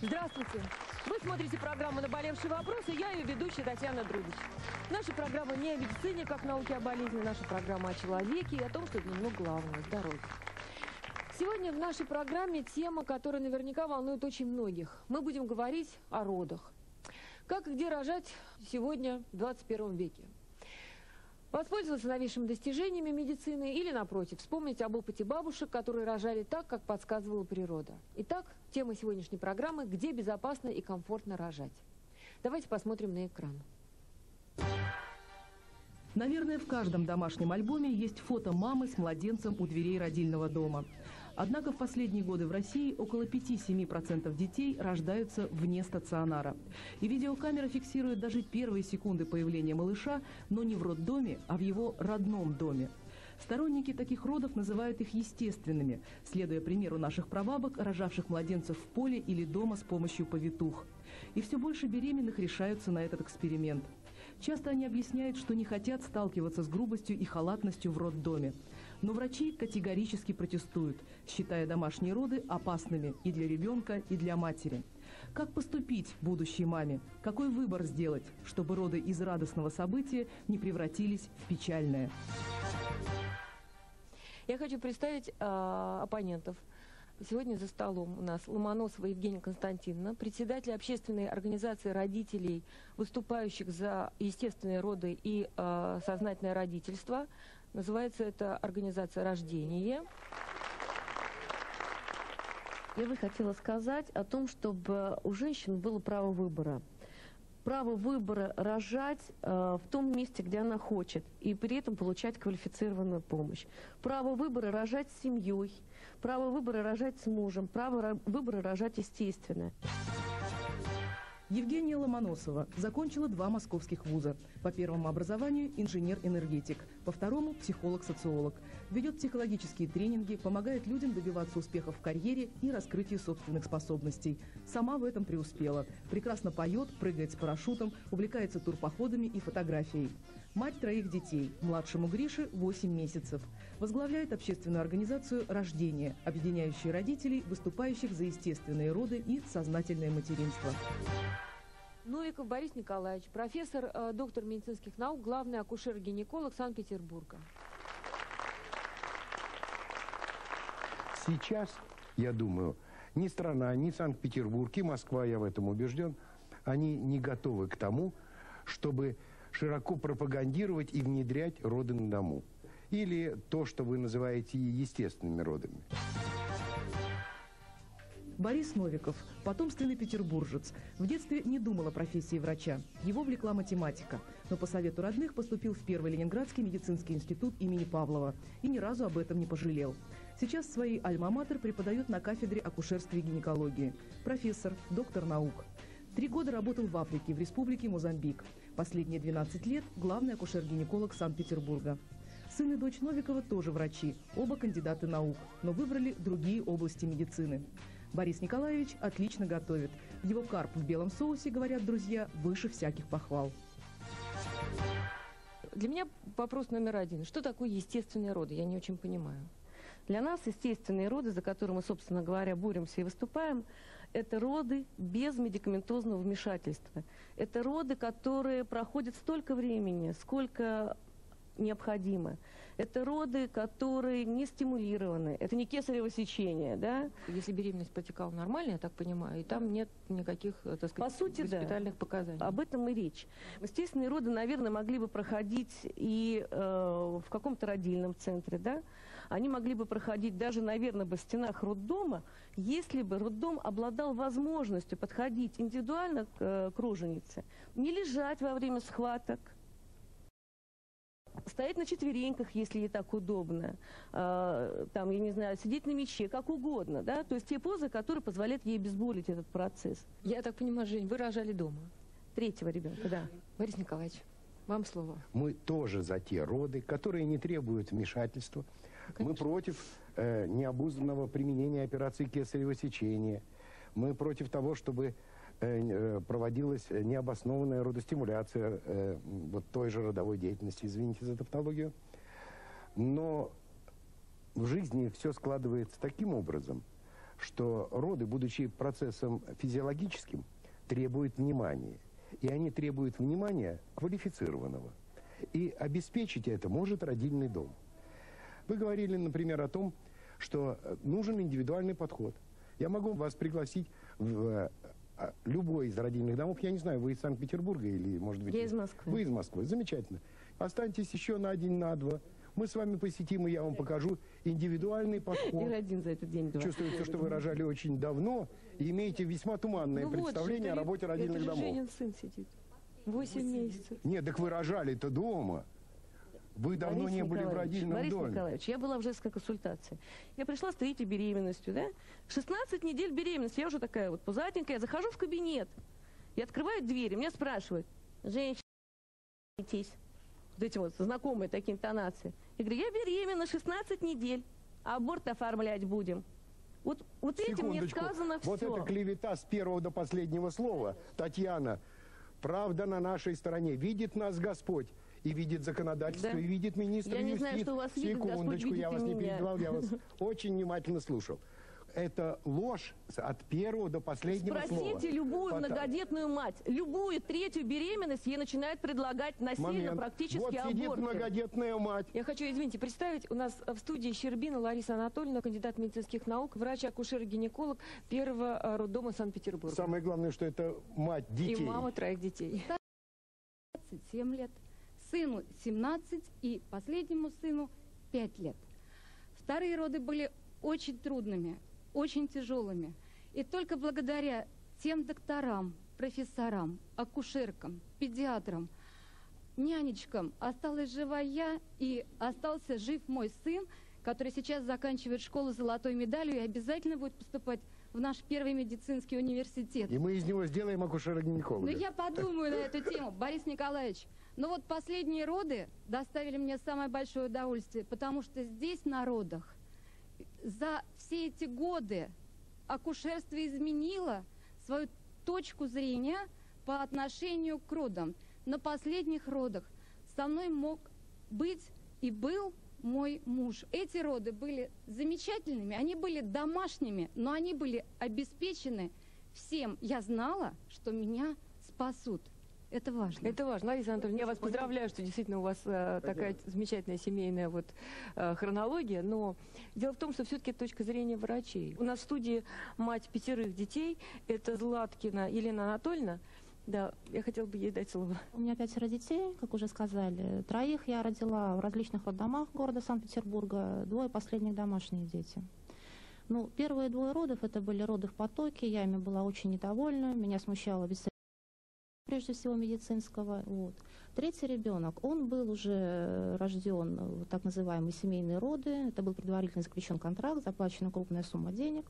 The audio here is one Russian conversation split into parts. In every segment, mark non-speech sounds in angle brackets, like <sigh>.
Здравствуйте! Вы смотрите программу «Наболевшие вопросы». Я ее ведущая Татьяна Друбич. Наша программа не о медицине, как науке о болезни. Наша программа о человеке и о том, что него главное – здоровье. Сегодня в нашей программе тема, которая наверняка волнует очень многих. Мы будем говорить о родах. Как и где рожать сегодня, в 21 веке. Воспользоваться новейшими достижениями медицины или, напротив, вспомнить об опыте бабушек, которые рожали так, как подсказывала природа. Итак, тема сегодняшней программы «Где безопасно и комфортно рожать?». Давайте посмотрим на экран. Наверное, в каждом домашнем альбоме есть фото мамы с младенцем у дверей родильного дома. Однако в последние годы в России около 5-7% детей рождаются вне стационара. И видеокамера фиксирует даже первые секунды появления малыша, но не в роддоме, а в его родном доме. Сторонники таких родов называют их естественными, следуя примеру наших прабабок, рожавших младенцев в поле или дома с помощью повитух. И все больше беременных решаются на этот эксперимент. Часто они объясняют, что не хотят сталкиваться с грубостью и халатностью в роддоме. Но врачи категорически протестуют, считая домашние роды опасными и для ребенка, и для матери. Как поступить будущей маме? Какой выбор сделать, чтобы роды из радостного события не превратились в печальное? Я хочу представить э, оппонентов. Сегодня за столом у нас Ломоносова Евгения Константиновна, председатель общественной организации родителей, выступающих за естественные роды и э, сознательное родительство. Называется это организация «Рождение». Я бы хотела сказать о том, чтобы у женщин было право выбора. Право выбора рожать э, в том месте, где она хочет, и при этом получать квалифицированную помощь. Право выбора рожать с семьей, право выбора рожать с мужем, право выбора рожать естественно. Евгения Ломоносова закончила два московских вуза. По первому образованию – инженер-энергетик, по второму – психолог-социолог. Ведет психологические тренинги, помогает людям добиваться успехов в карьере и раскрытии собственных способностей. Сама в этом преуспела. Прекрасно поет, прыгает с парашютом, увлекается турпоходами и фотографией. Мать троих детей, младшему Грише 8 месяцев. Возглавляет общественную организацию «Рождение», объединяющую родителей, выступающих за естественные роды и сознательное материнство. Новиков Борис Николаевич, профессор, э, доктор медицинских наук, главный акушер-гинеколог Санкт-Петербурга. Сейчас, я думаю, ни страна, ни Санкт-Петербург, и Москва, я в этом убежден, они не готовы к тому, чтобы широко пропагандировать и внедрять роды на дому. Или то, что вы называете естественными родами. Борис Новиков, потомственный петербуржец, в детстве не думал о профессии врача. Его влекла математика, но по совету родных поступил в Первый Ленинградский медицинский институт имени Павлова и ни разу об этом не пожалел. Сейчас своей альма-матер преподает на кафедре акушерства и гинекологии. Профессор, доктор наук. Три года работал в Африке, в республике Мозамбик. Последние 12 лет главный акушер-гинеколог Санкт-Петербурга. Сын и дочь Новикова тоже врачи, оба кандидаты наук, но выбрали другие области медицины. Борис Николаевич отлично готовит. Его карп в белом соусе, говорят друзья, выше всяких похвал. Для меня вопрос номер один. Что такое естественные роды? Я не очень понимаю. Для нас естественные роды, за которые мы, собственно говоря, боремся и выступаем, это роды без медикаментозного вмешательства. Это роды, которые проходят столько времени, сколько необходимо. Это роды, которые не стимулированы. Это не кесарево сечение, да? Если беременность протекала нормально, я так понимаю, и там нет никаких, э, так сказать, По сути, госпитальных да. показаний. Об этом и речь. Естественные роды, наверное, могли бы проходить и э, в каком-то родильном центре, да? Они могли бы проходить даже, наверное, бы в стенах роддома, если бы роддом обладал возможностью подходить индивидуально к, э, к роженице, не лежать во время схваток, стоять на четвереньках, если ей так удобно, э, там, я не знаю, сидеть на мече, как угодно, да, то есть те позы, которые позволяют ей обезболить этот процесс. Я так понимаю, Жень, вы рожали дома? Третьего ребенка, да. Борис Николаевич, вам слово. Мы тоже за те роды, которые не требуют вмешательства. Конечно. Мы против э, необузданного применения операции кесарево сечения. Мы против того, чтобы проводилась необоснованная родостимуляция э, вот той же родовой деятельности, извините за тавтологию. Но в жизни все складывается таким образом, что роды, будучи процессом физиологическим, требуют внимания. И они требуют внимания квалифицированного. И обеспечить это может родильный дом. Вы говорили, например, о том, что э, нужен индивидуальный подход. Я могу вас пригласить в э, любой из родильных домов. Я не знаю, вы из Санкт-Петербурга или, может быть... Я из Москвы. Вы из Москвы. Замечательно. Останьтесь еще на один, на два. Мы с вами посетим, и я вам покажу индивидуальный И подход. один за этот день два. Чувствуется, что вы рожали очень давно и имеете весьма туманное Ну вот же, представление это о работе это родильных же домов. Женин сын сидит. Восемь месяцев. Нет, так вы рожали-то дома. Вы давно Борис не были в родильном Борис доме. Николаевич, я была в женской консультации. Я пришла с третьей беременностью, да? 16 недель беременности, я уже такая вот пузатенькая. Я захожу в кабинет, и открывают дверь, и меня спрашивают, женщина, вот эти вот знакомые такие интонации. Я говорю, я беременна 16 недель, а аборт оформлять будем. Вот, вот этим мне сказано Вот все. это клевета с первого до последнего слова. Татьяна, правда на нашей стороне. Видит нас Господь. И видит законодательство, Да. и видит министр Я не юстиции. знаю, что у вас видит Господь, Секундочку, видит я вас не перебивал, я вас <laughs> очень внимательно слушал. Это ложь от первого до последнего слова. Спросите любую Пота- многодетную мать, любую третью беременность ей начинают предлагать насильно Момент. практически Вот сидит аборты. многодетная мать. Я хочу, извините, представить, у нас в студии Щербина Лариса Анатольевна, кандидат медицинских наук, врач-акушер-гинеколог первого э, роддома Санкт-Петербурга. Самое главное, что это мать детей. И мама троих детей. 27 лет, сыну 17 и последнему сыну 5 лет. Вторые роды были очень трудными, очень тяжелыми. И только благодаря тем докторам, профессорам, акушеркам, педиатрам, нянечкам осталась жива я и остался жив мой сын, который сейчас заканчивает школу с золотой медалью и обязательно будет поступать в наш первый медицинский университет. И мы из него сделаем акушера-гинеколога. Ну, я подумаю на эту тему, Борис Николаевич. Но вот последние роды доставили мне самое большое удовольствие, потому что здесь, на родах, за все эти годы акушерство изменило свою точку зрения по отношению к родам. На последних родах со мной мог быть и был мой муж. Эти роды были замечательными, они были домашними, но они были обеспечены всем. Я знала, что меня спасут. Это важно. Это важно. Лариса Анатольевна, я вас поздравляю, что действительно у вас э, такая замечательная семейная вот э, хронология. Но дело в том, что все-таки точка зрения врачей. У нас в студии мать пятерых детей. Это Златкина Елена Анатольевна. Да, я хотела бы ей дать слово. У меня пятеро детей, как уже сказали. Троих я родила в различных роддомах города Санкт-Петербурга, двое последних домашние дети. Ну, первые двое родов, это были роды в потоке, я ими была очень недовольна, меня смущало без прежде всего медицинского. Вот. Третий ребенок, он был уже рожден в так называемые семейные роды, это был предварительно заключен контракт, заплачена крупная сумма денег.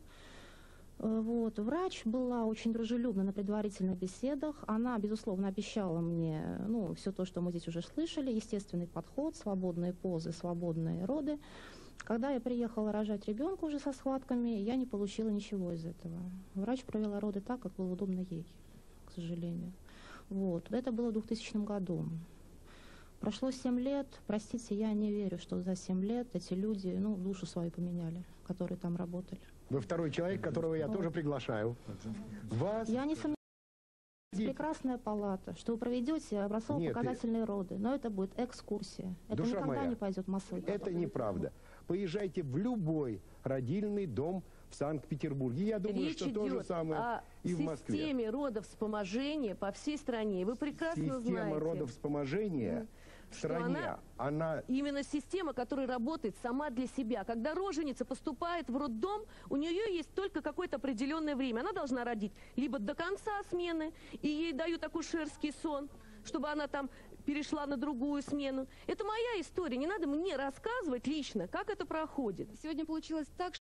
Э, Вот. Врач была очень дружелюбна на предварительных беседах. Она, безусловно, обещала мне ну, все то, что мы здесь уже слышали. Естественный подход, свободные позы, свободные роды. Когда я приехала рожать ребенка уже со схватками, я не получила ничего из этого. Врач провела роды так, как было удобно ей, к сожалению. Вот. Это было в 2000 году. Прошло 7 лет. Простите, я не верю, что за 7 лет эти люди ну, душу свою поменяли, которые там работали. Вы второй человек, которого я тоже приглашаю. Вас Я не сомневаюсь, прекрасная палата, что вы проведете образцово-показательные роды, но это будет экскурсия. Это Душа никогда моя, не пойдет массовый Это неправда. Поезжайте в любой родильный дом в Санкт-Петербурге. Я думаю, Речь что то же идет самое о и в Москве. системе родовспоможения по всей стране. Вы прекрасно Система знаете. родовспоможения в Что стране, она- она... Именно система, которая работает сама для себя. Когда роженица поступает в роддом, у нее есть только какое-то определенное время. Она должна родить либо до конца смены, и ей дают акушерский сон, чтобы она там перешла на другую смену. Это моя история. Не надо мне рассказывать лично, как это проходит. Сегодня получилось так,